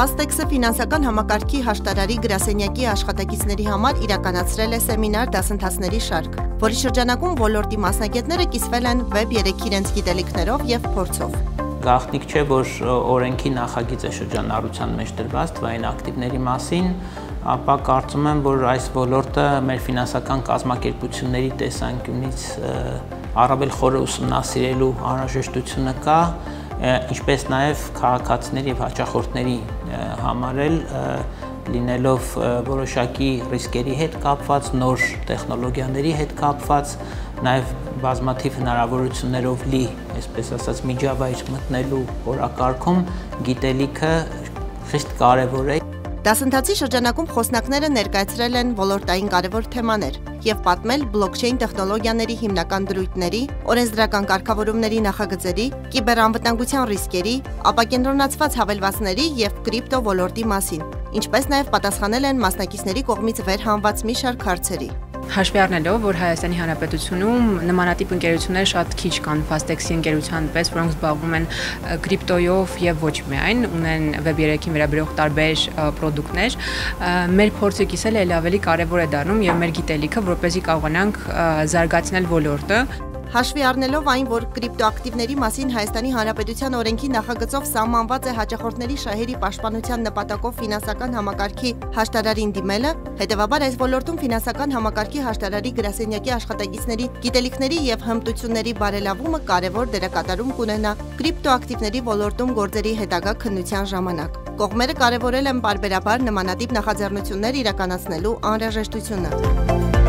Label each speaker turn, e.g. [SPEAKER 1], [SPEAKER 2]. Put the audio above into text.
[SPEAKER 1] Fastex-ը ֆինանսական համակարգի հաշտարարի գրասենյակի աշխատակիցների համար իրականացրել է սեմինար դասընթացների շարք, որի շրջանակում ոլորտի մասնագետները կիսվել են Web 3 իրենց գիտելիքներով եւ փորձով։
[SPEAKER 2] Գաղտնիք չէ, որ օրենքի նախագիծ է շրջանառության մեջ դրված թվային ակտիվների մասին, ապա կարծում եմ, որ այս ոլորտը մեր ֆինանսական կազմակերպությունների տեսանկյունից առավել խորը ուսումնասիրելու անհրաժեշտությունը կա, ինչպես նաև քաղաքացիների եւ հաճախորդների համար էլ լինելով որոշակի ռիսկերի հետ կապված, նոր տեխնոլոգիաների հետ կապված, նաև բազմաթիվ հնարավորություններով լի, այսպես ասած, միջավայր մտնելու օրակարգում գիտելիքը խիստ կարևոր է
[SPEAKER 1] Դասընթացի շրջանակում խոսնակները ներկայացրել են ոլորտային կարևոր թեմաներ եւ պատմել բլոկչեյն տեխնոլոգիաների հիմնական դրույթների, օրենսդրական կարգավորումների նախագծերի, կիբերանվտանգության ռիսկերի, ապակենտրոնացված հավելվածների եւ կրիպտո ոլորտի մասին, ինչպես նաեւ պատասխանել են մասնակիցների կողմից վերհանված մի շարք հարցերի
[SPEAKER 3] հաշվի առնելով, որ Հայաստանի Հանրապետությունում նմանատիպ ընկերություններ շատ քիչ կան Fastex-ի ընկերության պես, որոնք զբաղվում են կրիպտոյով եւ ոչ միայն, ունեն Web3-ին վերաբերող տարբեր ապրանքներ, մեր փորձը կիսել էլ ավելի կարեւոր է դառնում եւ մեր գիտելիքը, որպեսզի կարողանանք զարգացնել ոլորտը
[SPEAKER 1] Հաշվի առնելով այն, որ կրիպտոակտիվների մասին Հայաստանի Հանրապետության օրենքի նախագծով սահմանված է հաճախորդների շահերի պաշտպանության նպատակով ֆինանսական համակարգի հաշտարարին դիմելը, հետևաբար այս ոլորտում ֆինանսական համակարգի հաշտարարի գրասենյակի աշխատակիցների գիտելիքների եւ հմտությունների բարելավումը կարևոր դերակատարում կունենա կրիպտոակտիվների ոլորտում գործերի հետագա քննության ժամանակ։ Կողմերը կարևորել են բարբերաբար նմանատիպ նախաձեռնություններ իրականացնելու անհրաժեշտությունը։